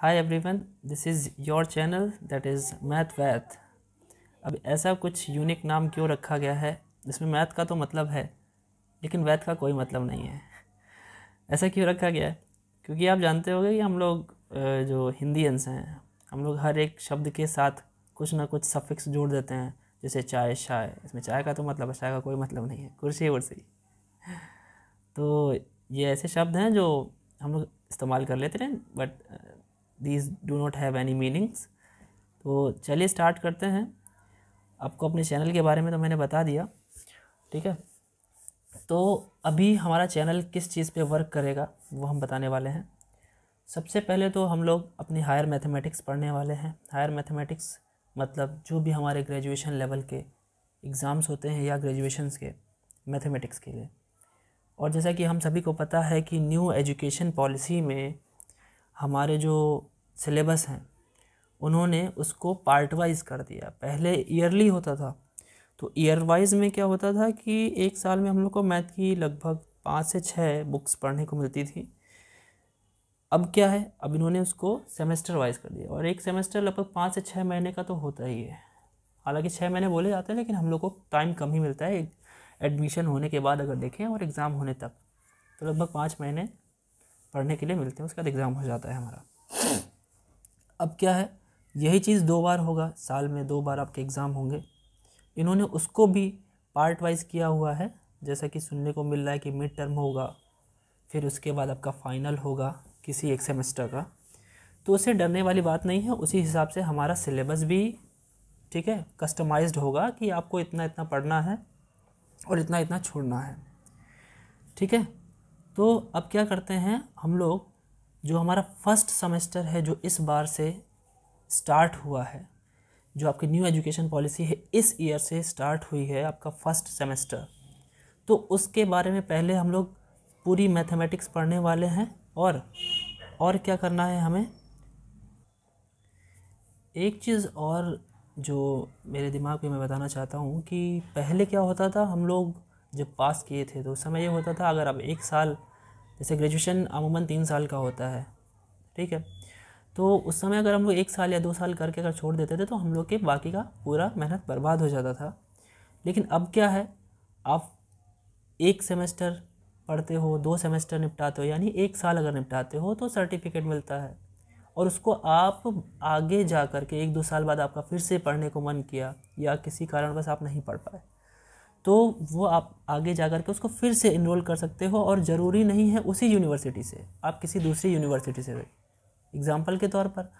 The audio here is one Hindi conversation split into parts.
Hi everyone this is your channel that is math with अब ऐसा कुछ यूनिक नाम क्यों रखा गया है? जिसमें मैथ का तो मतलब है, लेकिन वैथ का कोई मतलब नहीं है। ऐसा क्यों रखा गया? है क्योंकि आप जानते होंगे कि हम लोग जो हिंदियंस हैं, हम लोग हर एक शब्द के साथ कुछ ना कुछ सफिक्स जोड़ देते हैं। जैसे चाय, शाय, इसमें चाय का तो मतलब है चाय का कोई मतलब नहीं है, कुर्सी वर्सी तो ये ऐसे शब्द हैं जो हम लोग इस्तेमाल कर लेते हैं but these do not have any meanings तो चलिए स्टार्ट करते हैं। आपको अपने चैनल के बारे में तो मैंने बता दिया, ठीक है? तो अभी हमारा चैनल किस चीज़ पे वर्क करेगा, वो हम बताने वाले हैं। सबसे पहले तो हम लोग अपनी हायर मैथमेटिक्स पढ़ने वाले हैं। हायर मैथमेटिक्स मतलब जो भी हमारे ग्रेजुएशन लेवल के एग्ज़ाम्स होते हैं या ग्रेजुएशंस के मैथमेटिक्स के लिए। और जैसा कि हम सभी को पता है कि न्यू एजुकेशन पॉलिसी में हमारे जो सिलेबस हैं, उन्होंने उसको पार्ट वाइज कर दिया। पहले ईयरली होता था। तो ईयर वाइज में क्या होता था कि एक साल में हम लोग को मैथ की लगभग पाँच से छः बुक्स पढ़ने को मिलती थी। अब क्या है? अब इन्होंने उसको सेमेस्टर वाइज कर दिया। और एक सेमेस्टर लगभग पाँच से छः महीने का तो होता ही है। हालाँकि छः महीने बोले जाते हैं, लेकिन हम लोग को टाइम कम ही मिलता है। एडमिशन होने के बाद अगर देखें और एग्ज़ाम होने तक तो लगभग पाँच महीने पढ़ने के लिए मिलते हैं, उसके बाद एग्ज़ाम हो जाता है हमारा। अब क्या है? यही चीज़ दो बार होगा, साल में दो बार आपके एग्ज़ाम होंगे। इन्होंने उसको भी पार्ट वाइज किया हुआ है, जैसा कि सुनने को मिल रहा है कि मिड टर्म होगा, फिर उसके बाद आपका फाइनल होगा, किसी एक सेमेस्टर का। तो उससे डरने वाली बात नहीं है, उसी हिसाब से हमारा सिलेबस भी, ठीक है कस्टमाइज्ड होगा कि आपको इतना इतना पढ़ना है और इतना इतना छोड़ना है। ठीक है? तो अब क्या करते हैं, हम लोग जो हमारा फ़र्स्ट सेमेस्टर है, जो इस बार से स्टार्ट हुआ है, जो आपकी न्यू एजुकेशन पॉलिसी है, इस ईयर से स्टार्ट हुई है आपका फ़र्स्ट सेमेस्टर तो उसके बारे में पहले हम लोग पूरी मैथमेटिक्स पढ़ने वाले हैं और और क्या करना है हमें? एक चीज़ और जो मेरे दिमाग में मैं बताना चाहता हूँ कि पहले क्या होता था, हम लोग जब पास किए थे तो उस समय ये होता था, अगर आप एक साल जैसे ग्रेजुएशन अमूमन तीन साल का होता है, ठीक है? तो उस समय अगर हम लोग एक साल या दो साल करके अगर छोड़ देते थे तो हम लोग के बाकी का पूरा मेहनत बर्बाद हो जाता था। लेकिन अब क्या है? आप एक सेमेस्टर पढ़ते हो, दो सेमेस्टर निपटाते हो, यानी एक साल अगर निपटाते हो तो सर्टिफिकेट मिलता है। और उसको आप आगे जा कर के एक दो साल बाद आपका फिर से पढ़ने को मन किया, या किसी कारणवश आप नहीं पढ़ पाए। तो वो आप आगे जा कर के उसको फिर से इनरोल कर सकते हो और ज़रूरी नहीं है उसी यूनिवर्सिटी से। आप किसी दूसरी यूनिवर्सिटी से एग्ज़ाम्पल के तौर पर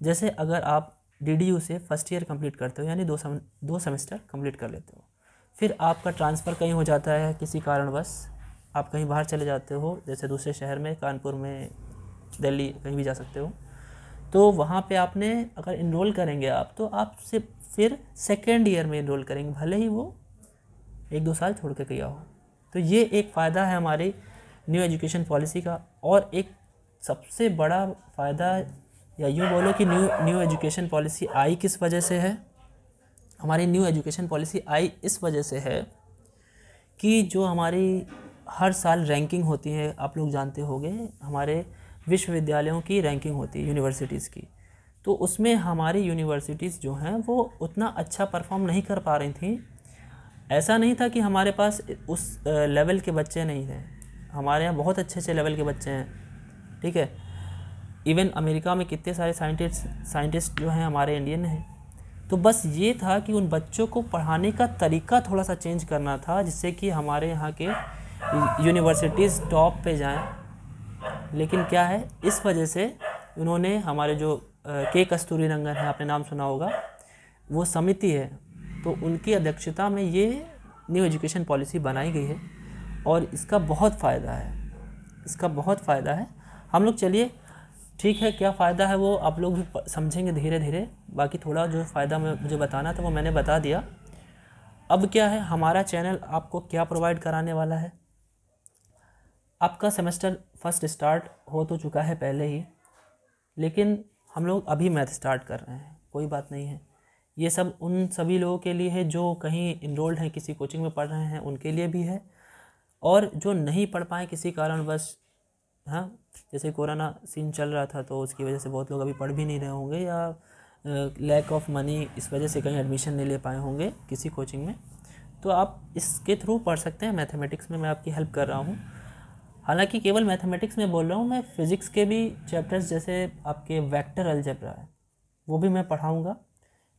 जैसे अगर आप डीडीयू से फ़र्स्ट ईयर कंप्लीट करते हो यानी दो सम, दो सेमेस्टर कंप्लीट कर लेते हो फिर आपका ट्रांसफ़र कहीं हो जाता है किसी कारणवश आप कहीं बाहर चले जाते हो जैसे दूसरे शहर में कानपुर में दिल्ली कहीं भी जा सकते हो तो वहाँ पे आपने अगर इनरोल करेंगे आप तो आप सिर्फ़ फिर सेकेंड ईयर में इनरोल करेंगे भले ही वो एक दो साल छोड़ कर किया हो। तो ये एक फ़ायदा है हमारी न्यू एजुकेशन पॉलिसी का और एक सबसे बड़ा फ़ायदा या यूँ बोलो कि न्यू न्यू एजुकेशन पॉलिसी आई किस वजह से है? हमारी न्यू एजुकेशन पॉलिसी आई इस वजह से है कि जो हमारी हर साल रैंकिंग होती है, आप लोग जानते होंगे, हमारे विश्वविद्यालयों की रैंकिंग होती है यूनिवर्सिटीज़ की। तो उसमें हमारी यूनिवर्सिटीज़ जो हैं, वो उतना अच्छा परफॉर्म नहीं कर पा रही थी ऐसा नहीं था कि हमारे पास उस लेवल के बच्चे नहीं थे। हमारे यहाँ बहुत अच्छे अच्छे लेवल के बच्चे हैं, ठीक है? इवन अमेरिका में कितने सारे साइंटिस्ट साइंटिस्ट जो हैं हमारे इंडियन हैं। तो बस ये था कि उन बच्चों को पढ़ाने का तरीका थोड़ा सा चेंज करना था, जिससे कि हमारे यहाँ के यूनिवर्सिटीज़ टॉप पे जाएँ। लेकिन क्या है, इस वजह से उन्होंने हमारे जो के कस्तूरी रंगन है, आपने नाम सुना होगा, वो समिति है तो उनकी अध्यक्षता में ये न्यू एजुकेशन पॉलिसी बनाई गई है और इसका बहुत फ़ायदा है। इसका बहुत फ़ायदा है। हम लोग चलिए, ठीक है, क्या फ़ायदा है वो आप लोग भी समझेंगे धीरे धीरे बाकी थोड़ा जो फ़ायदा मुझे बताना था वो मैंने बता दिया। अब क्या है, हमारा चैनल आपको क्या प्रोवाइड कराने वाला है? आपका सेमेस्टर फ़र्स्ट स्टार्ट हो तो चुका है पहले ही, लेकिन हम लोग अभी मैथ स्टार्ट कर रहे हैं, कोई बात नहीं है। ये सब उन सभी लोगों के लिए है जो कहीं इनरोल्ड हैं, किसी कोचिंग में पढ़ रहे हैं, उनके लिए भी है। और जो नहीं पढ़ पाए किसी कारणवश हाँ जैसे कोरोना सीन चल रहा था तो उसकी वजह से बहुत लोग अभी पढ़ भी नहीं रहे होंगे या लैक ऑफ़ मनी इस वजह से कहीं एडमिशन नहीं ले पाए होंगे किसी कोचिंग में। तो आप इसके थ्रू पढ़ सकते हैं। मैथमेटिक्स में मैं आपकी हेल्प कर रहा हूँ। हालाँकि केवल मैथमेटिक्स में बोल रहा हूँ, मैं फिज़िक्स के भी चैप्टर्स जैसे आपके वेक्टर अलजेब्रा है, वो भी मैं पढ़ाऊँगा।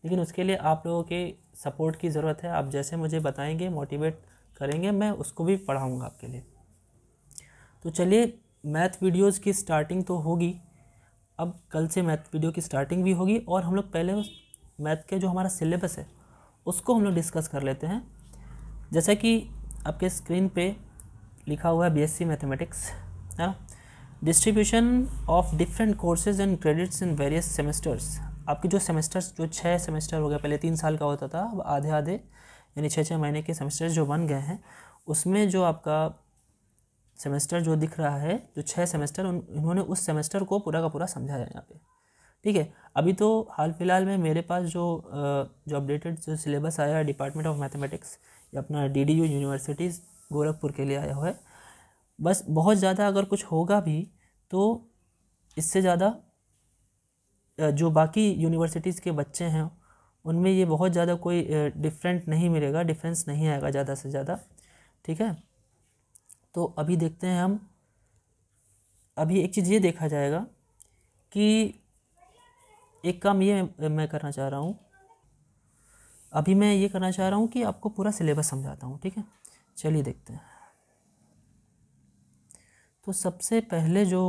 लेकिन उसके लिए आप लोगों के सपोर्ट की ज़रूरत है। आप जैसे मुझे बताएँगे मोटिवेट करेंगे, मैं उसको भी पढ़ाऊँगा आपके लिए। तो चलिए मैथ वीडियोज़ की स्टार्टिंग तो होगी। अब कल से मैथ वीडियो की स्टार्टिंग भी होगी और हम लोग पहले उस मैथ के जो हमारा सिलेबस है, उसको हम लोग डिस्कस कर लेते हैं। जैसा कि आपके स्क्रीन पे लिखा हुआ है बीएससी मैथमेटिक्स है ना? Distribution of different courses and credits in various semesters आपके जो सेमेस्टर्स जो छः सेमेस्टर हो गया, पहले तीन साल का होता था, अब आधे आधे, यानी छः छः महीने के सेमेस्टर्स जो बन गए हैं, उसमें जो आपका सेमेस्टर जो दिख रहा है, जो छः सेमेस्टर उन, इन्होंने उस सेमेस्टर को पूरा का पूरा समझाया यहाँ पे। ठीक है? अभी तो हाल फ़िलहाल में मेरे पास जो जो अपडेटेड जो सिलेबस आया है डिपार्टमेंट ऑफ़ मैथमेटिक्स या अपना D D U universities Gorakhpur के लिए आया हुआ है, बस बहुत ज़्यादा अगर कुछ होगा भी तो इससे ज़्यादा जो बाकी यूनिवर्सिटीज़ के बच्चे हैं, उनमें ये बहुत ज़्यादा कोई डिफरेंट नहीं मिलेगा डिफरेंस नहीं आएगा ज़्यादा से ज़्यादा, ठीक है? तो अभी देखते हैं हम। अभी एक चीज़ ये देखा जाएगा कि एक काम ये मैं करना चाह रहा हूँ। अभी मैं ये करना चाह रहा हूँ कि आपको पूरा सिलेबस समझाता हूँ, ठीक है? चलिए देखते हैं। तो सबसे पहले जो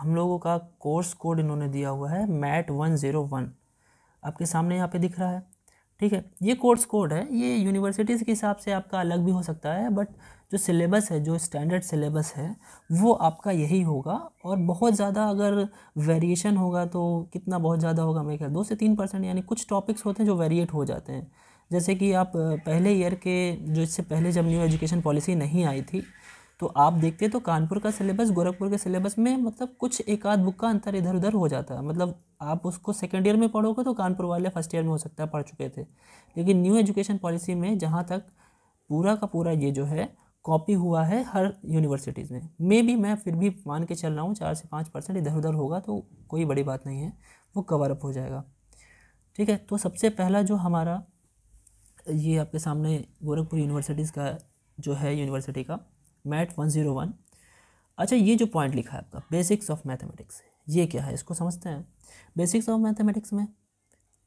हम लोगों का कोर्स कोड इन्होंने दिया हुआ है मैट वन ज़ीरो वन। आपके सामने यहाँ पे दिख रहा है। ठीक है, ये कोर्स कोड है, ये यूनिवर्सिटीज़ के हिसाब से आपका अलग भी हो सकता है, बट जो सिलेबस है, जो स्टैंडर्ड सिलेबस है, वो आपका यही होगा। और बहुत ज़्यादा अगर वेरिएशन होगा तो कितना बहुत ज़्यादा होगा मेरे ख्याल दो से तीन परसेंट, यानी कुछ टॉपिक्स होते हैं जो वेरिएट हो जाते हैं। जैसे कि आप पहले ईयर के, जो इससे पहले जब न्यू एजुकेशन पॉलिसी नहीं आई थी तो आप देखते तो कानपुर का सिलेबस गोरखपुर के सिलेबस में मतलब कुछ एक आध बुक का अंतर इधर उधर हो जाता है। मतलब आप उसको सेकेंड ईयर में पढ़ोगे तो कानपुर वाले फ़र्स्ट ईयर में हो सकता है, पढ़ चुके थे। लेकिन न्यू एजुकेशन पॉलिसी में जहाँ तक पूरा का पूरा ये जो है कॉपी हुआ है हर यूनिवर्सिटीज़ में। मे भी मैं फिर भी मान के चल रहा हूँ, चार से पाँच परसेंट इधर उधर होगा तो कोई बड़ी बात नहीं है, वो कवर अप हो जाएगा। ठीक है तो सबसे पहला जो हमारा ये आपके सामने गोरखपुर यूनिवर्सिटीज़ का जो है यूनिवर्सिटी का मैट वन ज़ीरो वन। अच्छा ये जो पॉइंट लिखा है आपका बेसिक्स ऑफ़ मैथमेटिक्स ये क्या है? इसको समझते हैं? बेसिक्स ऑफ़ मैथमेटिक्स में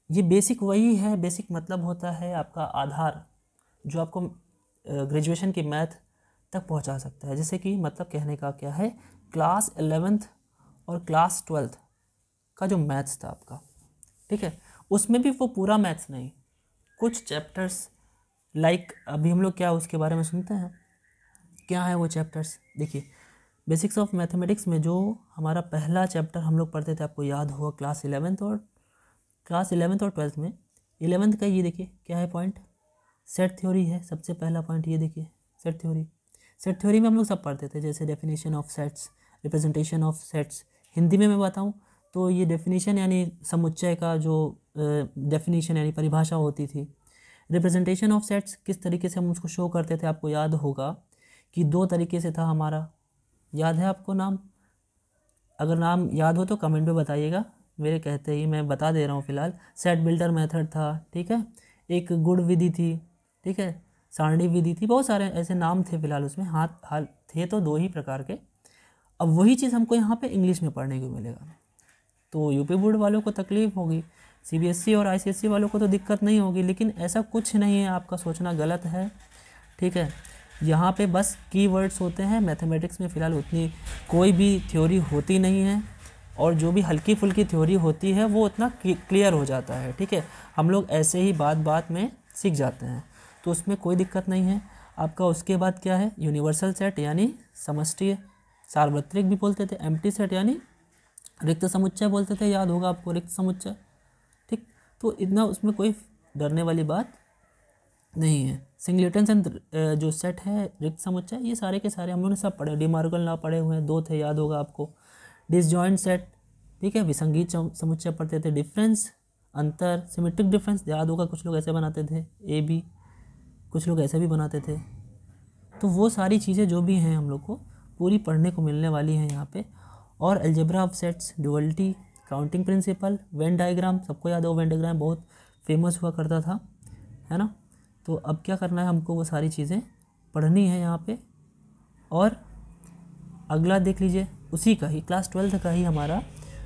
ये बेसिक वही है बेसिक मतलब होता है आपका आधार जो आपको ग्रेजुएशन की मैथ तक पहुँचा सकता है। जैसे कि मतलब कहने का क्या है? क्लास एलेवेंथ और क्लास ट्वेल्थ का जो मैथ्स था आपका, ठीक है? उसमें भी वो पूरा मैथ्स नहीं, कुछ चैप्टर्स लाइक अभी हम लोग क्या उसके बारे में सुनते हैं? क्या है वो चैप्टर्स देखिए बेसिक्स ऑफ़ मैथमेटिक्स में जो हमारा पहला चैप्टर हम लोग पढ़ते थे, आपको याद होगा क्लास इलेवेंथ और क्लास इलेवेंथ और ट्वेल्थ में। इलेवेंथ का ये देखिए, क्या है पॉइंट सेट थ्योरी है, सबसे पहला पॉइंट ये देखिए सेट थ्योरी सेट थ्योरी में हम लोग सब पढ़ते थे, जैसे definition of sets representation of sets Hindi में मैं बताऊँ तो ये डेफिनेशन यानी समुच्चय का जो डेफिनेशन यानी परिभाषा होती थी। रिप्रेजेंटेशन ऑफ़ सेट्स किस तरीके से हम उसको शो करते थे, आपको याद होगा। कि दो तरीके से था हमारा। याद है आपको नाम? अगर नाम याद हो तो कमेंट में बताइएगा। मेरे कहते ही मैं बता दे रहा हूँ फ़िलहाल। सेट बिल्डर मेथड था, ठीक है? एक गुड़ विधि थी, ठीक है? सारणी विधि थी, बहुत सारे ऐसे नाम थे फ़िलहाल उसमें। हाथ हाल, थे तो दो ही प्रकार के। अब वही चीज़ हमको यहाँ पे इंग्लिश में पढ़ने को मिलेगा। तो यूपी बोर्ड वालों को तकलीफ़ होगी सीबीएसई और आईसीएसई वालों को तो दिक्कत नहीं होगी, लेकिन ऐसा कुछ नहीं है, आपका सोचना गलत है, ठीक है? यहाँ पे बस कीवर्ड्स होते हैं। मैथमेटिक्स में फ़िलहाल उतनी कोई भी थ्योरी होती नहीं है और जो भी हल्की फुल्की थ्योरी होती है, वो उतना क्लियर हो जाता है, ठीक है? हम लोग ऐसे ही बात बात में सीख जाते हैं तो उसमें कोई दिक्कत नहीं है। आपका उसके बाद क्या है? यूनिवर्सल सेट यानी समष्टि सार्वत्रिक भी बोलते थे एम्प्टी सेट यानी रिक्त समुच्चय बोलते थे। याद होगा आपको रिक्त समुच्चय, ठीक? तो इतना उसमें कोई डरने वाली बात नहीं है। सिंगलेटन एंड जो सेट है, रिक्त समुच्चय, ये सारे के सारे, हम लोगों ने सब पढ़े, डिमार्गल ना पढ़े हुए हैं, दो थे, याद होगा आपको। डिसजॉइंट सेट ठीक है विसंगीत समुच्चय पढ़ते थे। डिफरेंस अंतर सिमेट्रिक डिफरेंस याद होगा कुछ लोग ऐसे बनाते थे ए बी कुछ लोग ऐसे भी बनाते थे। तो वो सारी चीज़ें जो भी हैं हम लोग को, पूरी पढ़ने को मिलने वाली हैं यहाँ पे। और algebra of sets duality counting principle Venn diagram सबको याद हो वेन डायग्राम बहुत फ़ेमस हुआ करता था, है ना? तो अब क्या करना है, हमको वो सारी चीज़ें पढ़नी है यहाँ पे। और अगला देख लीजिए, उसी का ही, क्लास ट्वेल्थ का ही हमारा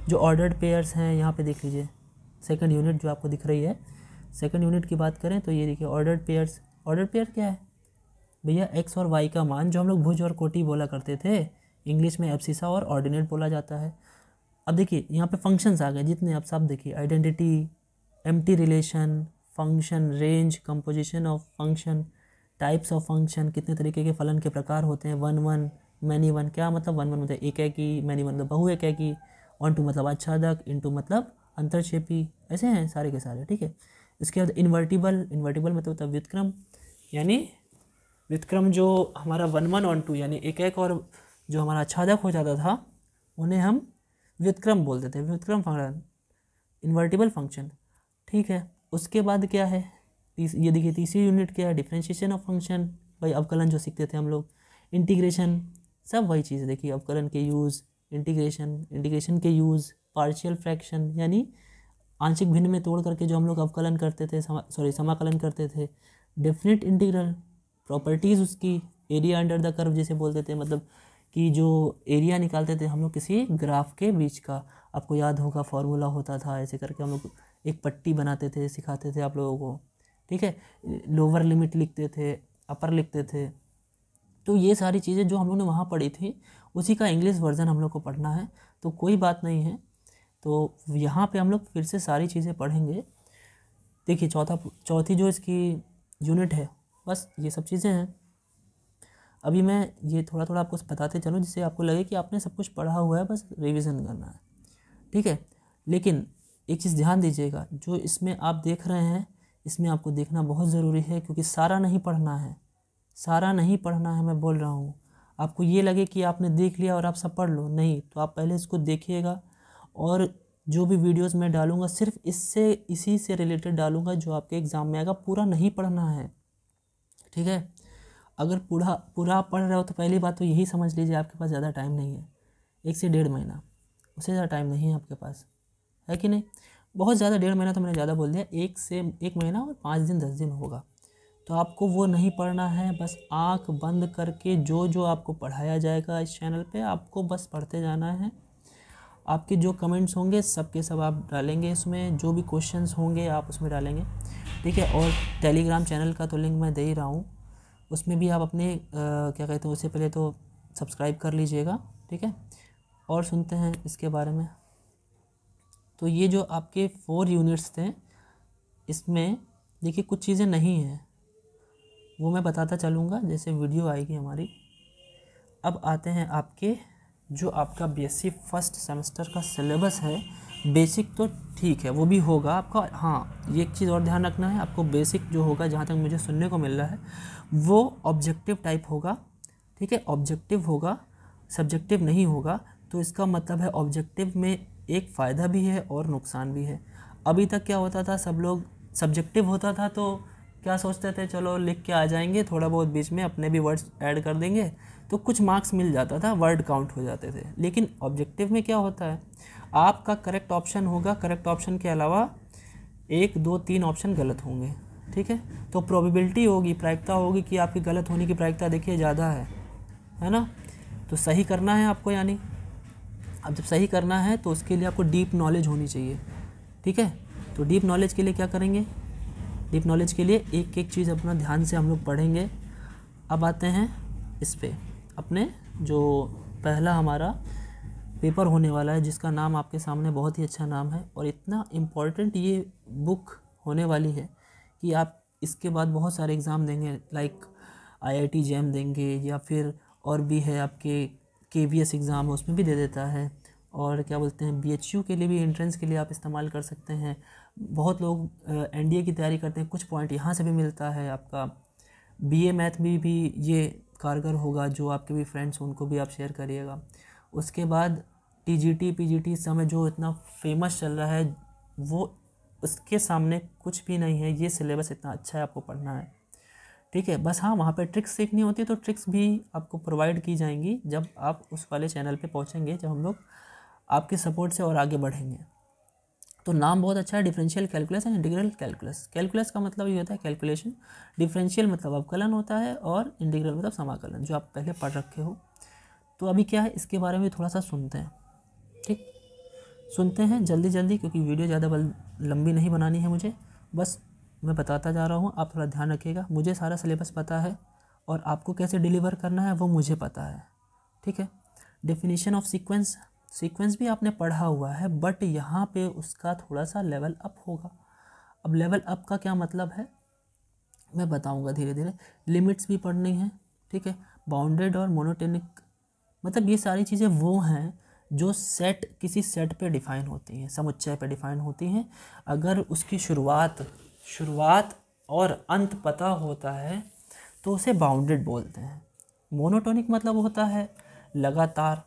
जो ऑर्डर्ड पेयर्स हैं, यहाँ पे देख लीजिए, सेकंड यूनिट जो आपको दिख रही है। सेकंड यूनिट की बात करें तो ये देखिए, ऑर्डर्ड पेयर्स। ऑर्डर्ड पेयर क्या है? भैया एक्स और वाई का मान जो हम लोग भुज और कोटी बोला करते थे, इंग्लिश में एप्सिसा और ऑर्डिनेट बोला जाता है। अब देखिए, यहाँ पे फ़ंक्शंस आ गए, जितने आप सब देखिए identity empty relation function range composition of function types of function कितने तरीके के फलन के प्रकार होते हैं वन वन मैनी वन क्या मतलब वन वन मतलब एक है कि मैनी वन मतलब बहु एक है कि वन टू मतलब आच्छादक इन टू मतलब अंतरक्षेपी, ऐसे हैं सारे के सारे, ठीक है? इसके बाद इन्वर्टिबल इन्वर्टिबल मतलब होता है व्युतक्रम, यानी व्युतक्रम जो हमारा वन वन वन टू यानी एक एक और जो हमारा आच्छादक हो जाता था, उन्हें हम व्युतक्रम बोलते थे, व्युतक्रम फ़ंक्शन इन्वर्टिबल फ़ंक्शन ठीक है? उसके बाद क्या है? ये देखिए, तीसरी यूनिट क्या है? डिफ्रेंशिएशन ऑफ़ फ़ंक्शन भाई, अवकलन जो सीखते थे हम लोग। इंटीग्रेशन सब वही चीज़ देखिए, अवकलन के यूज़ इंटीग्रेशन इंटीग्रेशन के यूज़ पार्शियल फ्रैक्शन यानी आंशिक भिन्न में तोड़ करके जो हम लोग अवकलन करते थे सॉरी समाकलन करते थे। डेफिनेट इंटीग्रल प्रॉपर्टीज़ उसकी एरिया अंडर द कर्व जैसे बोलते थे मतलब कि जो एरिया निकालते थे हम लोग किसी ग्राफ के बीच का। आपको याद होगा फॉर्मूला होता था, ऐसे करके हम लोग एक पट्टी बनाते थे, सिखाते थे आप लोगों को। ठीक है? लोअर लिमिट लिखते थे, अपर लिखते थे। तो ये सारी चीज़ें जो हम लोग ने वहाँ पढ़ी थी, उसी का इंग्लिश वर्जन हम लोग को पढ़ना है। तो कोई बात नहीं है। तो यहाँ पे हम लोग फिर से सारी चीज़ें पढ़ेंगे। देखिए, चौथा चौथी जो इसकी यूनिट है, बस ये सब चीज़ें हैं। अभी मैं ये थोड़ा थोड़ा आपको बताते चलूँ, जिससे आपको लगे कि आपने सब कुछ पढ़ा हुआ है, बस रिविज़न करना है। ठीक है? लेकिन एक चीज़ ध्यान दीजिएगा, जो इसमें आप देख रहे हैं, इसमें आपको देखना बहुत ज़रूरी है, क्योंकि सारा नहीं पढ़ना है। सारा नहीं पढ़ना है, मैं बोल रहा हूँ। आपको ये लगे कि आपने देख लिया और आप सब पढ़ लो। नहीं तो आप पहले इसको देखिएगा और जो भी वीडियोस मैं डालूँगा, सिर्फ़ इससे, इसी से रिलेटेड डालूँगा, जो आपके एग्ज़ाम में आएगा। पूरा नहीं पढ़ना है, ठीक है? अगर पूरा पूरा पढ़ रहे हो तो पहली बात तो यही समझ लीजिए, आपके पास ज़्यादा टाइम नहीं है। एक से डेढ़ महीना, उससे ज़्यादा टाइम नहीं है आपके पास। है कि नहीं? बहुत ज़्यादा डेढ़ महीना तो मैंने ज़्यादा बोल दिया एक से एक महीना और पाँच दिन दस दिन होगा। तो आपको वो नहीं पढ़ना है बस आँख बंद करके जो जो आपको पढ़ाया जाएगा इस चैनल पे आपको बस पढ़ते जाना है। आपके जो कमेंट्स होंगे सब के सब आप डालेंगे इसमें जो भी क्वेश्चंस होंगे आप उसमें डालेंगे। ठीक है और टेलीग्राम चैनल का तो लिंक मैं दे ही रहा हूँ। उसमें भी आप अपने आ, क्या कहते हैं उससे पहले तो सब्सक्राइब कर लीजिएगा। ठीक है और सुनते हैं इसके बारे में। तो ये जो आपके फोर यूनिट्स थे, इसमें देखिए कुछ चीज़ें नहीं हैं। वो मैं बताता चलूँगा, जैसे वीडियो आएगी हमारी। अब आते हैं आपके, जो आपका बेसिक फ़र्स्ट सेमेस्टर का सिलेबस है बेसिक तो ठीक है, वो भी होगा आपका। हाँ ये एक चीज़ और ध्यान रखना है, आपको बेसिक जो होगा, जहाँ तक मुझे सुनने को मिल रहा है, वो ऑब्जेक्टिव टाइप होगा, ठीक है? ऑब्जेक्टिव होगा सब्जेक्टिव नहीं होगा तो इसका मतलब है ऑब्जेक्टिव में एक फ़ायदा भी है और नुकसान भी है। अभी तक क्या होता था, सब लोग सब्जेक्टिव होता था तो क्या सोचते थे, चलो, लिख के आ जाएँगे, थोड़ा बहुत बीच में अपने भी वर्ड्स ऐड कर देंगे। तो कुछ मार्क्स मिल जाता था वर्ड काउंट हो जाते थे। लेकिन ऑब्जेक्टिव में क्या होता है, आपका करेक्ट ऑप्शन होगा करेक्ट ऑप्शन के अलावा एक, दो, तीन ऑप्शन गलत होंगे, ठीक है? तो प्रोबेबिलिटी होगी, प्रायिकता होगी कि आपकी गलत होने की प्रायिकता देखिए ज़्यादा है है ना? तो सही करना है आपको यानी। अब जब सही करना है तो उसके लिए आपको डीप नॉलेज होनी चाहिए। ठीक है? तो डीप नॉलेज के लिए क्या करेंगे? डीप नॉलेज के लिए एक एक चीज़ अपना ध्यान से हम लोग पढ़ेंगे। अब आते हैं इस पर अपने जो पहला हमारा पेपर होने वाला है, जिसका नाम आपके सामने बहुत ही अच्छा नाम है और इतना इंपॉर्टेंट ये बुक होने वाली है कि आप इसके बाद बहुत सारे एग्ज़ाम देंगे like I I T JAM देंगे या फिर और भी है आपके के वी एस एग्ज़ाम है, उसमें भी दे देता है। और क्या बोलते हैं बी एच यू के लिए भी एंट्रेंस के लिए आप इस्तेमाल कर सकते हैं। बहुत लोग एन डी ए की तैयारी करते हैं, कुछ पॉइंट यहाँ से भी मिलता है आपका। बी ए मैथ में भी ये कारगर होगा, जो आपके भी फ्रेंड्स उनको भी आप शेयर करिएगा। उसके बाद T G T P G T समय जो इतना फ़ेमस चल रहा है, वो उसके सामने कुछ भी नहीं है, ये सिलेबस इतना अच्छा है, आपको पढ़ना है। ठीक है, बस हाँ वहाँ पे ट्रिक्स सीखनी होती है तो ट्रिक्स भी आपको प्रोवाइड की जाएँगी जब आप उस वाले चैनल पे पहुँचेंगे, जब हम लोग आपके सपोर्ट से और आगे बढ़ेंगे। तो नाम बहुत अच्छा है differential calculus and integral calculus calculus का मतलब ये होता है कैलकुलेशन डिफरेंशियल मतलब अवकलन होता है और इंटीग्रल मतलब समाकलन, जो आप पहले पढ़ रखे हो। तो अभी क्या है, इसके बारे में थोड़ा सा सुनते हैं, ठीक? सुनते हैं जल्दी जल्दी क्योंकि वीडियो ज़्यादा लंबी नहीं बनानी है मुझे। बस मैं बताता जा रहा हूँ, आप थोड़ा ध्यान रखिएगा। मुझे सारा सिलेबस पता है और आपको कैसे डिलीवर करना है, वो मुझे पता है। ठीक है? डेफिनेशन ऑफ़ सीक्वेंस सीक्वेंस भी आपने पढ़ा हुआ है बट यहाँ पे उसका थोड़ा सा लेवल अप होगा। अब लेवल अप का क्या मतलब है? मैं बताऊँगा धीरे धीरे लिमिट्स भी पढ़नी है, ठीक है? बाउंडेड और मोनोटेनिक मतलब ये सारी चीज़ें वो हैं जो सेट किसी सेट पे डिफ़ाइन होती हैं, समुच्चय पे डिफ़ाइन होती हैं। अगर उसकी शुरुआत शुरुआत और अंत पता होता है तो उसे बाउंडेड बोलते हैं। मोनोटोनिक मतलब होता है लगातार।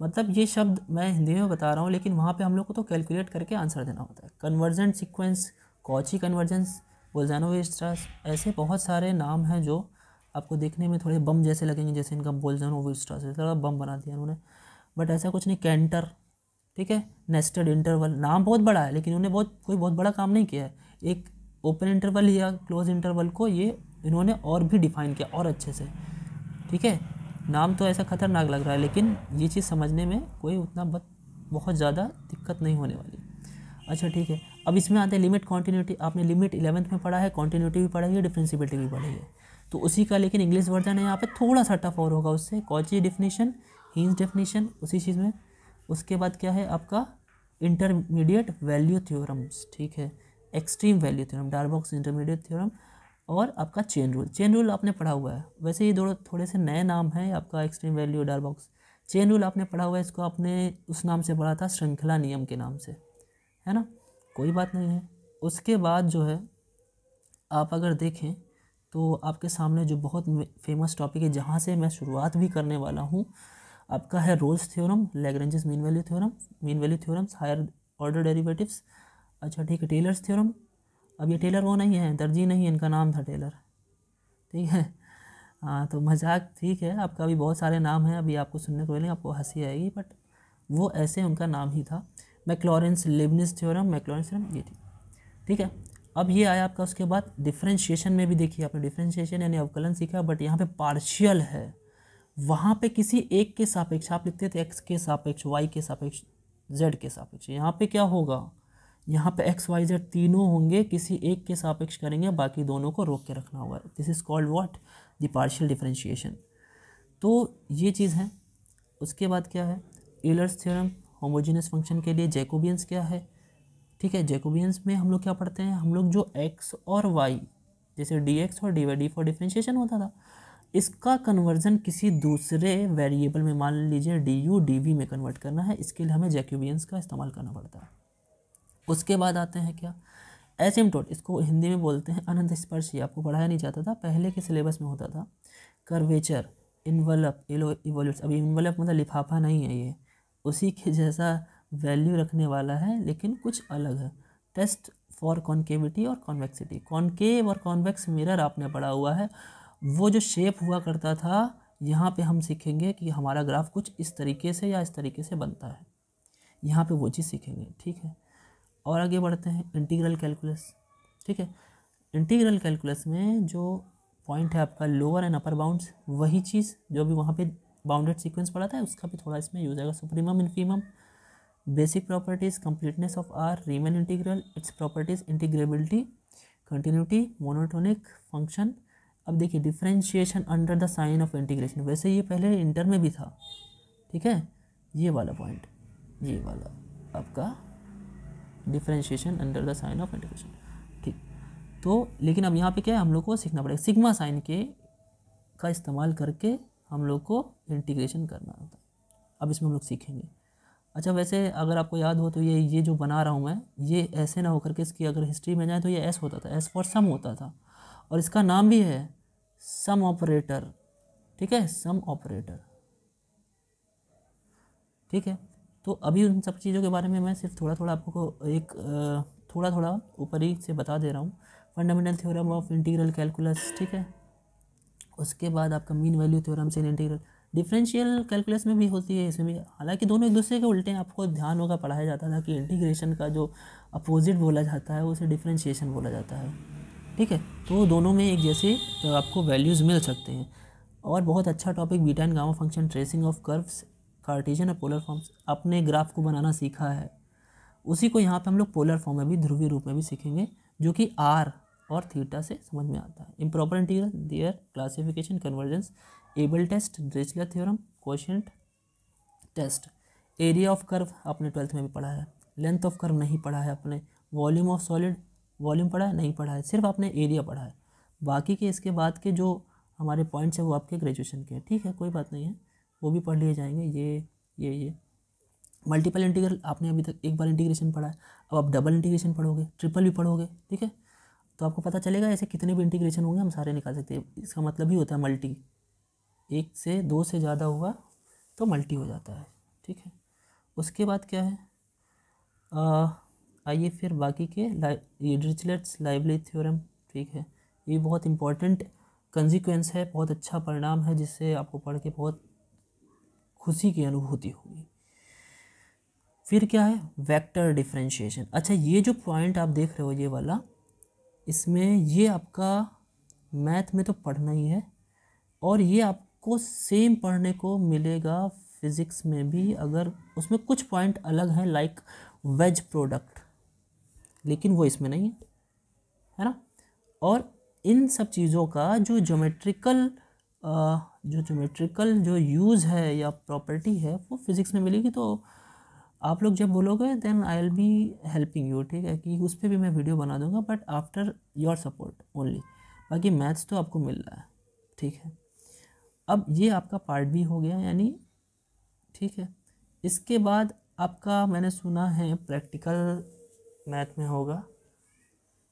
मतलब ये शब्द मैं हिंदी में बता रहा हूँ, लेकिन वहाँ पे हम लोग को तो कैलकुलेट करके आंसर देना होता है। Convergent sequence Cauchy convergence Bolzano Weierstrass ऐसे बहुत सारे नाम हैं जो आपको देखने में थोड़े बम जैसे लगेंगे, जैसे इनका बोलजानोविस्ट्रास थोड़ा बम बना दिया उन्होंने। बट ऐसा कुछ नहीं कैंटर ठीक है? नेस्टेड इंटरवल नाम बहुत बड़ा है, लेकिन उन्होंने बहुत, कोई बहुत बड़ा काम नहीं किया है। एक ओपन इंटरवल या क्लोज इंटरवल को ये इन्होंने और भी डिफ़ाइन किया और अच्छे से। ठीक है? नाम तो ऐसा ख़तरनाक लग रहा है लेकिन ये चीज़ समझने में कोई उतना बत, बहुत ज़्यादा दिक्कत नहीं होने वाली। अच्छा ठीक है। अब इसमें आते हैं लिमिट कॉन्टीन्यूटी आपने लिमिट इलेवंथ में पढ़ा है कॉन्टीन्यूटी भी पढ़ी है डिफ्रेंसिबिलिटी भी पढ़ी है। तो उसी का लेकिन इंग्लिश वर्जन है यहाँ पे थोड़ा सा टफ और होगा उससे। कॉची डिफिनीशन हीन्स डेफिनेशन उसी चीज़ में। उसके बाद क्या है आपका? इंटरमीडिएट वैल्यू थ्योरम्स ठीक है? Extreme value theorem Darboux intermediate theorem और आपका चेन रूल चेन रूल आपने पढ़ा हुआ है। वैसे ये दो थोड़े से नए नाम हैं आपका extreme value Darboux chain rule आपने पढ़ा हुआ है, इसको आपने उस नाम से पढ़ा था, श्रृंखला नियम के नाम से। है ना? कोई बात नहीं है। उसके बाद जो है, आप अगर देखें तो आपके सामने जो बहुत फ़ेमस टॉपिक है, जहाँ से मैं शुरुआत भी करने वाला हूँ, आपका है Rolle's theorem Lagrange's mean value theorem mean value theorems higher order derivatives अच्छा ठीक है, टेलर्स थ्योरम अब ये टेलर वो नहीं है, दर्जी नहीं है, इनका नाम था टेलर। ठीक है? हाँ तो मज़ाक ठीक है, आपका अभी बहुत सारे नाम हैं, अभी आपको सुनने को मिलेंगे, आपको हँसी आएगी बट वो ऐसे उनका नाम ही था। मैक्लोरेंस लिबनिस थ्योरम, मैक्लोरेंस थ्योरम, ये थी। ठीक है? अब ये आया आपका उसके बाद डिफ्रेंशिएशन में भी देखिए, आपने डिफ्रेंशिएशन यानी अवकलन सीखा बट यहाँ पे पार्शियल है। वहाँ पे किसी एक के सापेक्ष, आप लिखते थे एक्स के सापेक्ष वाई के सापेक्ष जेड के सापेक्ष, यहाँ पे क्या होगा? यहाँ पे एक्स वाई जेड तीनों होंगे, किसी एक के सापेक्ष करेंगे, बाकी दोनों को रोक के रखना होगा। This is called what the partial differentiation तो ये चीज़ है। उसके बाद क्या है? एलर्स थ्योरम होमोजीनियस फ़ंक्शन के लिए जैकोबियंस क्या है? ठीक है जैकोबियंस में हम लोग क्या पढ़ते हैं? हम लोग जो एक्स और वाई जैसे डी एक्स और d y d for differentiation होता था, इसका कन्वर्जन किसी दूसरे वेरिएबल में, मान लीजिए डी यू डी वी में कन्वर्ट करना है। इसके लिए हमें जैक्यूबियंस का इस्तेमाल करना पड़ता है। उसके बाद आते हैं क्या? एसिमटोट, इसको हिंदी में बोलते हैं अनंत स्पर्शी। आपको पढ़ाया नहीं जाता था, पहले के सिलेबस में होता था। Curvature, envelope evolutes. अभी इन्वलप मतलब लिफाफा नहीं है ये। उसी के जैसा वैल्यू रखने वाला है, लेकिन कुछ अलग है। टेस्ट फॉर कॉन्केविटी और कॉन्वेक्सिटी कॉन्केव और कॉन्वेक्स मिरर आपने पढ़ा हुआ है। वो जो शेप हुआ करता था, यहाँ पे हम सीखेंगे कि हमारा ग्राफ कुछ इस तरीके से या इस तरीके से बनता है। यहाँ पे वो चीज़ सीखेंगे, ठीक है? और आगे बढ़ते हैं इंटीग्रल कैलकुलस ठीक है? इंटीग्रल कैलकुलस में जो पॉइंट है आपका लोअर एंड अपर बाउंड्स वही चीज़ जो भी वहाँ पे बाउंडेड सीक्वेंस पढ़ा था, उसका भी थोड़ा इसमें यूज़ आएगा supremum infimum basic properties completeness of R Riemann integral its properties integrability continuity monotonic function अब देखिए differentiation under the sign of integration वैसे ये पहले इंटर में भी था। ठीक है? ये वाला पॉइंट ये वाला आपका differentiation under the sign of integration ठीक। तो लेकिन अब यहाँ पे क्या है? हम लोग को सीखना पड़ेगा। सिग्मा साइन के का इस्तेमाल करके हम लोग को इंटीग्रेशन करना होता है। अब इसमें हम लोग सीखेंगे। अच्छा वैसे अगर आपको याद हो तो ये ये जो बना रहा हूँ मैं, ये ऐसे ना होकर के इसकी अगर हिस्ट्री में जाए तो ये एस होता था। एस फॉर सम होता था। और इसका नाम भी है सम ऑपरेटर ठीक है? सम ऑपरेटर ठीक है? तो अभी उन सब चीज़ों के बारे में मैं सिर्फ़ थोड़ा थोड़ा आपको एक थोड़ा थोड़ा ऊपर ही से बता दे रहा हूँ। Fundamental theorem of integral calculus ठीक है? उसके बाद आपका मीन वैल्यू थ्योरम से इंटीग्रल डिफरेंशियल कैलकुलस में भी होती है, इसमें भी। हालाँकि दोनों एक दूसरे के उल्टे हैं, आपको ध्यान होगा, पढ़ाया जाता था कि इंटीग्रेशन का जो अपोजिट बोला जाता है, उसे डिफ्रेंशिएशन बोला जाता है, ठीक है? तो दोनों में एक जैसे तो आपको वैल्यूज़ मिल सकते हैं। और बहुत अच्छा topic beta and gamma function tracing of curves cartesian और पोलर फॉर्म्स अपने ग्राफ को बनाना सीखा है। उसी को यहाँ पे हम लोग पोलर फॉर्म में भी, ध्रुवीय रूप में भी सीखेंगे, जो कि आर और थीटा से समझ में आता है। Improper integral their classification convergence Abel test Dirichlet theorem question test area of curve आपने ट्वेल्थ में भी पढ़ा है। लेंथ ऑफ़ कर्व नहीं पढ़ा है आपने। वॉल्यूम ऑफ़ सॉलिड वॉल्यूम पढ़ा है, नहीं पढ़ा है। सिर्फ़ आपने एरिया पढ़ा है। बाकी के इसके बाद के जो हमारे पॉइंट्स हैं, वो आपके ग्रेजुएशन के हैं। ठीक है, कोई बात नहीं है। वो भी पढ़ लिए जाएँगे। ये ये ये। मल्टीपल इंटीग्रल आपने अभी तक एक बार इंटीग्रेशन पढ़ा है। अब आप डबल इंटीग्रेशन पढ़ोगे, ट्रिपल भी पढ़ोगे, ठीक है? तो आपको पता चलेगा ऐसे कितने भी इंटीग्रेशन होंगे हम सारे निकाल सकते हैं। इसका मतलब ही होता है मल्टी। एक से दो से ज़्यादा हुआ तो मल्टी हो जाता है, ठीक है? उसके बाद क्या है? आइए फिर बाकी के ये रिचलेट्स लाइवली थ्योरम ठीक है? ये बहुत इंपॉर्टेंट कंसिक्वेंस है, बहुत अच्छा परिणाम है जिससे आपको पढ़ के बहुत खुशी की अनुभूति होगी। फिर क्या है? वेक्टर डिफ्रेंशिएशन अच्छा ये जो पॉइंट आप देख रहे हो, ये वाला, इसमें ये आपका मैथ में तो पढ़ना ही है और ये आपको सेम पढ़ने को मिलेगा फिज़िक्स में भी अगर उसमें कुछ पॉइंट अलग हैं लाइक वेज प्रोडक्ट लेकिन वो इसमें नहीं है है ना? और इन सब चीज़ों का जो जोमेट्रिकल जो जोमेट्रिकल जो यूज़ है या प्रॉपर्टी है, वो फिज़िक्स में मिलेगी तो आप लोग जब बोलोगे then I will be helping you ठीक है? कि उस पर भी मैं वीडियो बना दूँगा but after your support only बाकी मैथ्स तो आपको मिल रहा है, ठीक है? अब ये आपका पार्ट भी हो गया, यानी, ठीक है? इसके बाद आपका मैंने सुना है प्रैक्टिकल मैथ में होगा।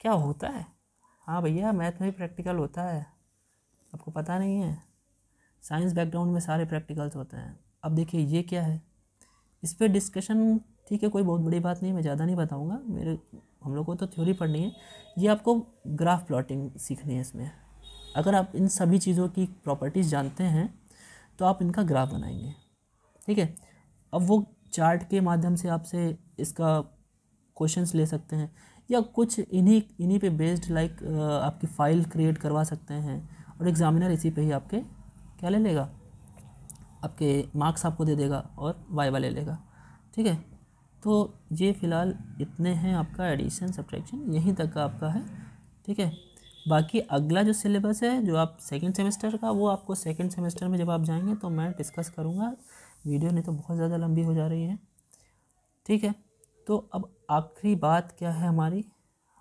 क्या होता है? हाँ भैया मैथ में भी प्रैक्टिकल होता है। आपको पता नहीं है। साइंस बैकग्राउंड में सारे प्रैक्टिकल्स होते हैं। अब देखिए ये क्या है? इस पर डिस्कशन ठीक है, कोई बहुत बड़ी बात नहीं, मैं ज़्यादा नहीं बताऊँगा। मेरे, हम लोग को तो थ्योरी पढ़नी है। ये आपको ग्राफ प्लॉटिंग सीखनी है इसमें। अगर आप इन सभी चीज़ों की प्रॉपर्टीज़ जानते हैं तो आप इनका ग्राफ बनाएँगे। ठीक है? अब वो चार्ट के माध्यम से आपसे इसका क्वेश्चंस ले सकते हैं। या कुछ इन्हीं इन्हीं पे बेस्ड लाइक आपकी फ़ाइल क्रिएट करवा सकते हैं। और एग्ज़ामिनर इसी पे ही आपके क्या ले लेगा? आपके मार्क्स आपको दे देगा और वाइवा ले लेगा। ठीक है? तो ये फ़िलहाल इतने हैं आपका एडिशन सब्ट्रैक्शन यहीं तक का आपका है। ठीक है? बाकी अगला जो सिलेबस है, जो आप सेकेंड सेमेस्टर का, वो आपको सेकेंड सेमेस्टर में जब आप जाएँगे तो मैं डिस्कस करूँगा। वीडियो नहीं तो बहुत ज़्यादा लंबी हो जा रही है। ठीक है? तो अब आखिरी बात क्या है हमारी?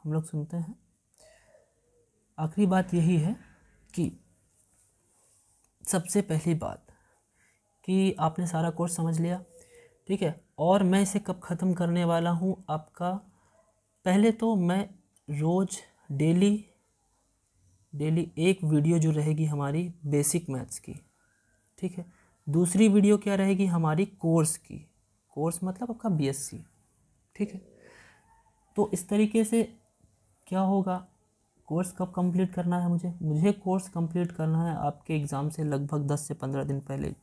हम लोग सुनते हैं। आखिरी बात यही है कि सबसे पहली बात कि आपने सारा कोर्स समझ लिया, ठीक है? और मैं इसे कब ख़त्म करने वाला हूँ आपका? पहले तो मैं रोज़ डेली डेली एक वीडियो जो रहेगी हमारी बेसिक मैथ्स की, ठीक है? दूसरी वीडियो क्या रहेगी हमारी कोर्स की, कोर्स मतलब आपका बीएससी ठीक है? तो इस तरीके से क्या होगा? कोर्स कब कंप्लीट करना है मुझे? मुझे कोर्स कंप्लीट करना है आपके एग्ज़ाम से लगभग दस से पंद्रह दिन पहले।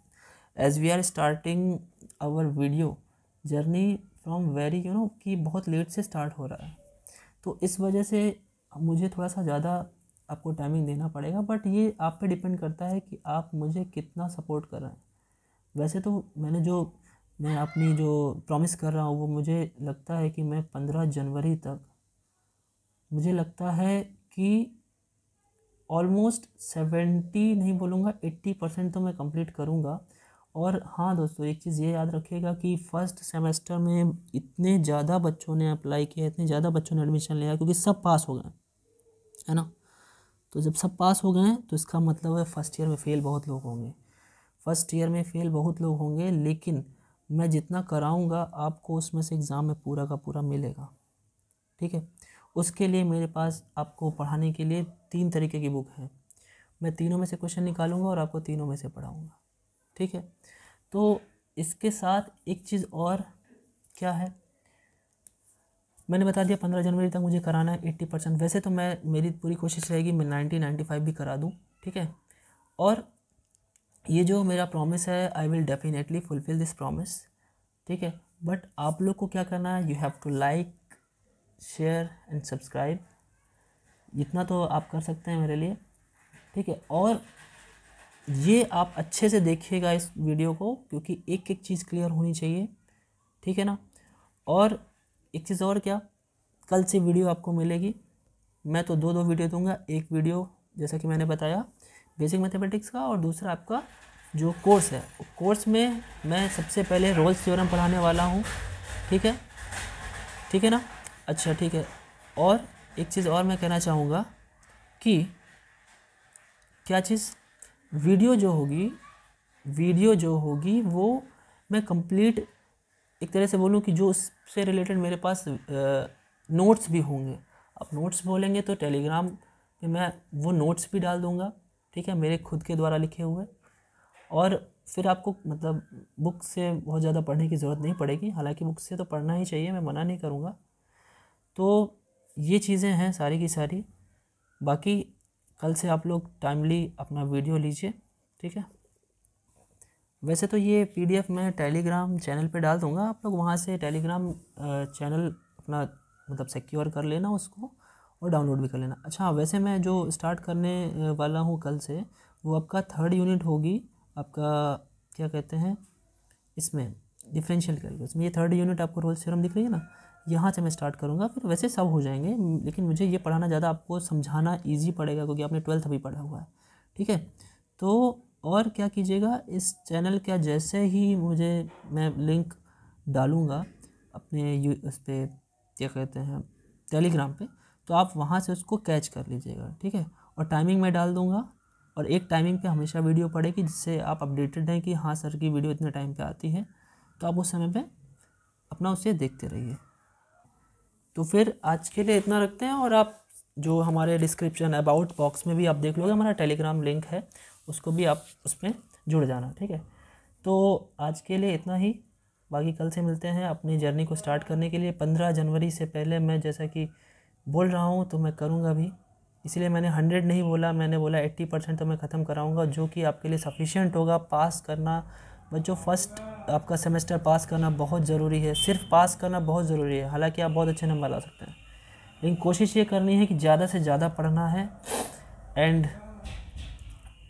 As we are starting our video journey from very you know कि बहुत लेट से स्टार्ट हो रहा है। तो इस वजह से मुझे थोड़ा सा ज़्यादा आपको टाइमिंग देना पड़ेगा बट ये आप पे डिपेंड करता है कि आप मुझे कितना सपोर्ट कर रहे हैं। वैसे तो मैंने जो, मैं अपनी जो प्रॉमिस कर रहा हूँ, वो मुझे लगता है कि मैं पंद्रह जनवरी तक, मुझे लगता है कि ऑलमोस्ट सेवेंटी नहीं बोलूँगा एट्टी परसेंट तो मैं कंप्लीट करूँगा। और हाँ दोस्तों, एक चीज़ ये याद रखिएगा कि फ़र्स्ट सेमेस्टर में इतने ज़्यादा बच्चों ने अप्लाई किया, इतने ज़्यादा बच्चों ने एडमिशन लिया क्योंकि सब पास हो गए, है ना? तो जब सब पास हो गए तो इसका मतलब है फ़र्स्ट ईयर में फ़ेल बहुत लोग होंगे। फ़र्स्ट ईयर में फ़ेल बहुत लोग होंगे, लेकिन मैं जितना कराऊँगा, आपको उसमें से एग्ज़ाम में पूरा का पूरा मिलेगा। ठीक है? उसके लिए मेरे पास आपको पढ़ाने के लिए तीन तरीके की बुक है। मैं तीनों में से क्वेश्चन निकालूँगा और आपको तीनों में से पढ़ाऊँगा। ठीक है? तो इसके साथ एक चीज़ और क्या है? मैंने बता दिया पंद्रह जनवरी तक मुझे कराना है एट्टी परसेंट। वैसे तो मैं, मेरी पूरी कोशिश रहेगी मैं नाइन्टी नाइन्टी फाइव भी करा दूँ। ठीक है? और ये जो मेरा प्रॉमिस है I will definitely fulfil this promise ठीक है? बट आप लोग को क्या करना है? You have to like share and subscribe इतना तो आप कर सकते हैं मेरे लिए। ठीक है, और ये आप अच्छे से देखिएगा इस वीडियो को, क्योंकि एक एक चीज़ क्लियर होनी चाहिए। ठीक है ना? और एक चीज़ और क्या? कल से वीडियो आपको मिलेगी। मैं तो दो दो वीडियो दूँगा। एक वीडियो, जैसा कि मैंने बताया बेसिक मैथमेटिक्स का, और दूसरा आपका जो कोर्स है। कोर्स में मैं सबसे पहले रोल्स थ्योरम पढ़ाने वाला हूँ। ठीक है? ठीक है ना? अच्छा ठीक है। और एक चीज़ और मैं कहना चाहूँगा कि क्या चीज़ वीडियो जो होगी, वीडियो जो होगी वो मैं कंप्लीट एक तरह से बोलूँ कि जो उससे रिलेटेड मेरे पास नोट्स भी होंगे। अब नोट्स बोलेंगे तो टेलीग्राम पे मैं वो नोट्स भी डाल दूँगा, ठीक है, मेरे खुद के द्वारा लिखे हुए। और फिर आपको मतलब बुक से बहुत ज़्यादा पढ़ने की ज़रूरत नहीं पड़ेगी, हालाँकि बुक से तो पढ़ना ही चाहिए, मैं मना नहीं करूँगा। तो ये चीज़ें हैं सारी की सारी। बाकी कल से आप लोग टाइमली अपना वीडियो लीजिए, ठीक है? वैसे तो ये पीडीएफ मैं टेलीग्राम चैनल पे डाल दूँगा। आप लोग वहाँ से टेलीग्राम चैनल अपना मतलब सिक्योर कर लेना उसको और डाउनलोड भी कर लेना। अच्छा वैसे मैं जो स्टार्ट करने वाला हूँ कल से, वो आपका थर्ड यूनिट होगी। आपका, क्या कहते हैं, इसमें डिफरेंशियल कैलकुलस में। ये थर्ड यूनिट आपको रोल थ्योरम दिख रही है ना? यहाँ से मैं स्टार्ट करूँगा, फिर वैसे सब हो जाएँगे, लेकिन मुझे ये पढ़ाना ज़्यादा आपको समझाना ईजी पड़ेगा क्योंकि आपने ट्वेल्थ अभी पढ़ा हुआ है, ठीक है? तो और क्या कीजिएगा, इस चैनल का जैसे ही मुझे, मैं लिंक डालूँगा अपने यू उस पर क्या कहते हैं टेलीग्राम पे तो आप वहाँ से उसको कैच कर लीजिएगा, ठीक है? और टाइमिंग मैं डाल दूँगा, और एक टाइमिंग पे हमेशा वीडियो पड़ेगी जिससे आप अपडेटेड हैं कि हाँ सर की वीडियो इतने टाइम पे आती है तो आप उस समय पे अपना उसे देखते रहिए। तो फिर आज के लिए इतना रखते हैं और आप जो हमारे डिस्क्रिप्शन अबाउट बॉक्स में भी आप देख लोगे, हमारा टेलीग्राम लिंक है, उसको भी आप उसमें जुड़ जाना, ठीक है? तो आज के लिए इतना ही। बाकी कल से मिलते हैं अपनी जर्नी को स्टार्ट करने के लिए। पंद्रह जनवरी से पहले मैं जैसा कि बोल रहा हूँ तो मैं करूँगा भी। इसलिए मैंने हंड्रेड नहीं बोला, मैंने बोला एट्टी परसेंट तो मैं ख़त्म कराऊँगा, जो कि आपके लिए सफिशियंट होगा। पास करना बच्चों फ़र्स्ट आपका सेमेस्टर पास करना बहुत ज़रूरी है, सिर्फ़ पास करना बहुत ज़रूरी है। हालाँकि आप बहुत अच्छे नंबर ला सकते हैं, लेकिन कोशिश ये करनी है कि ज़्यादा से ज़्यादा पढ़ना है। And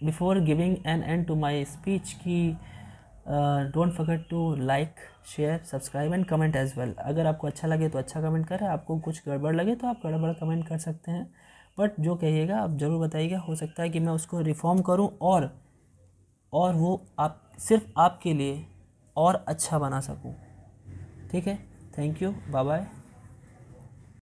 before giving an end to my speech की don't forget to like share subscribe and comment as well अगर आपको अच्छा लगे तो अच्छा कमेंट करें, आपको कुछ गड़बड़ लगे तो आप गड़बड़ कमेंट कर सकते हैं। बट जो कहिएगा, आप ज़रूर बताइएगा, हो सकता है कि मैं उसको रिफॉर्म करूँ और और वो आप सिर्फ़ आपके लिए और अच्छा बना सकूँ। ठीक है? Thank you bye bye